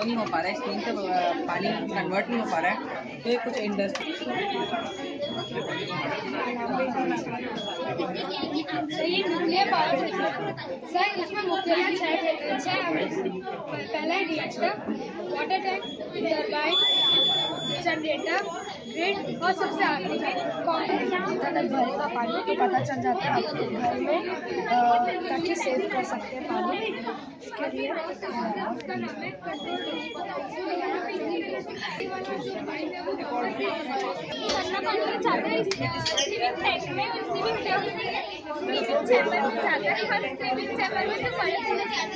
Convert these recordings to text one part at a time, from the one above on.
वो नहीं हो पा रहा है स्क्रीन से पानी कन्वर्ट नहीं हो पा रहा है। तो ये कुछ इंडस्ट्री सर इसमें मुख्य छः पहला है water tank turbine generator grid और सबसे आखिरी में कॉम्पिटिशन जितना तक भरेगा पानी तो पता चल जाता है आप घर में ताकि सेव कर सकते हैं पानी। इसके लिए में में में में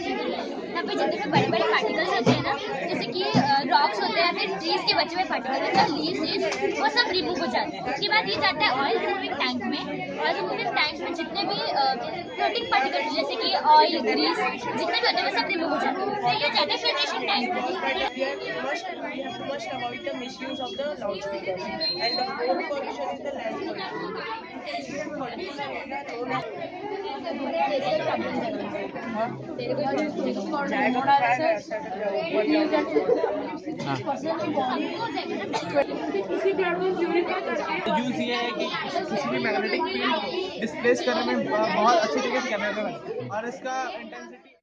तो यहाँ पे जितने भी बड़े बड़े पार्टिकल्स होते हैं ना जैसे कि रॉक्स होते हैं फिर ट्रीज के बचे हुए पार्टिकल होते हैं लीव्स लीव्स वो सब रिमूव हो जाते हैं। उसके बाद ये जाता है ऑयल रिमूविंग टैंक में ऑयल रिमूविंग टैंक में जितने भी फ्लोटिंग पार्टिकल जैसे कि ऑयल ग्रीस जितने भी होते हैं। वो सब रिमूव हो जाते हैं फिर ये जाता है फिल्ट्रेशन टैंक में We have to must avoid the misuse of the loudspeaker. And the fourth pollution is the land pollution. Pollution तो यूज़ ये है कि किसी भी मैग्नेटिक फ़ील्ड डिस्प्लेस करने में बहुत अच्छी तरीके से कैमरा है और इसका intensity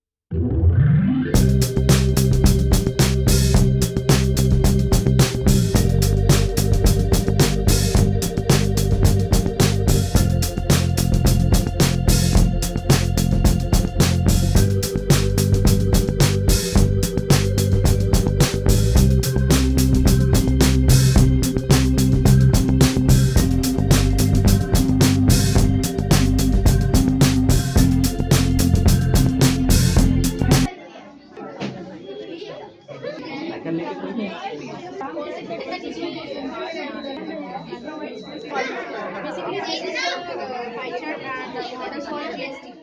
Basically, this is the pie chart and uh, the water soil GST.